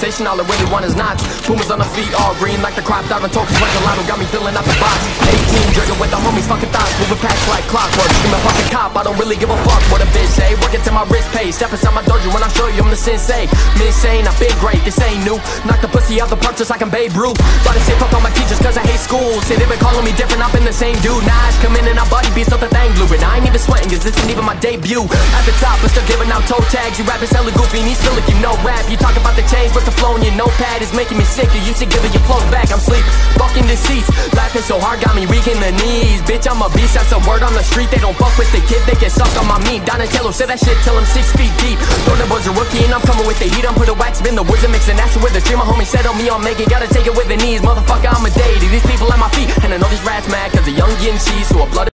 conversation, all I really want is knots. Boomers on the feet, all green like the crop diving tokens. Like a lotto, got me filling out the box. 18, drinking with the homies, fucking thoughts. Moving packs like clockwork. Screaming fucking cop, I don't really give a fuck what a bitch say. Working till my wrist pays. Step inside my dojo when I show you I'm the sensei. Me insane, I've been great, this ain't new. Knock the pussy out the park just like I'm Babe Ruth. But I say fuck all my teachers cause I hate school. Say they been calling me different, I've been the same dude. Nah, I come and I body beats up the thing blue. And I ain't even sweating cause this ain't even my debut. At the top, but still giving out toe tags. You rapping hella goofy and you still like you know rap. You talk about the change, but the flow in your notepad is making me sick. You used to give it your flows back. I'm sleep, fucking deceased. Laughing so hard, got me weak in the knees. Bitch, I'm a beast, that's a word on the street. They don't fuck with the kid, they get sucked on my meat. Donatello said that shit till I'm six feet deep. Throw the was a rookie and I'm coming with the heat. I'm put a wax in the woods and mixing acid with the stream. My homie said on me, I'm making, gotta take it with the knees. Motherfucker, I'm a deity. These people at my feet, and I know these rats mad cause the young getting cheese, so a blood.